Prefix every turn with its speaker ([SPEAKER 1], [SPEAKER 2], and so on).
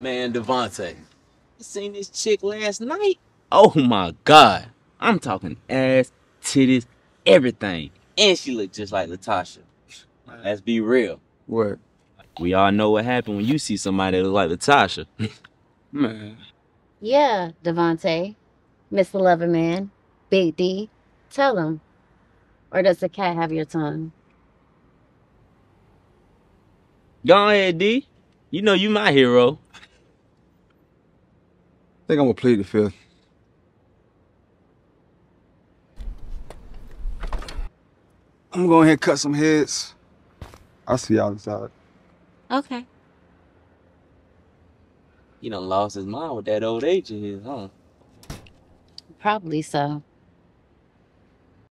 [SPEAKER 1] Man, Devontae, you seen this chick last night? Oh my god. I'm talking ass, titties, everything. And she looked just like Latasha. Let's be real.
[SPEAKER 2] What?
[SPEAKER 1] We all know what happened when you see somebody that look like Latasha.
[SPEAKER 2] Man.
[SPEAKER 3] Yeah, Devontae. Mr. Loverman. Big D. Tell him. Or does the cat have your tongue?
[SPEAKER 1] Go ahead, D. You know you my hero.
[SPEAKER 2] I think I'm gonna plead the fifth. I'm gonna go ahead and cut some heads. I'll see y'all inside.
[SPEAKER 3] Okay.
[SPEAKER 1] You done lost his mind with that old age of his, huh?
[SPEAKER 3] Probably so.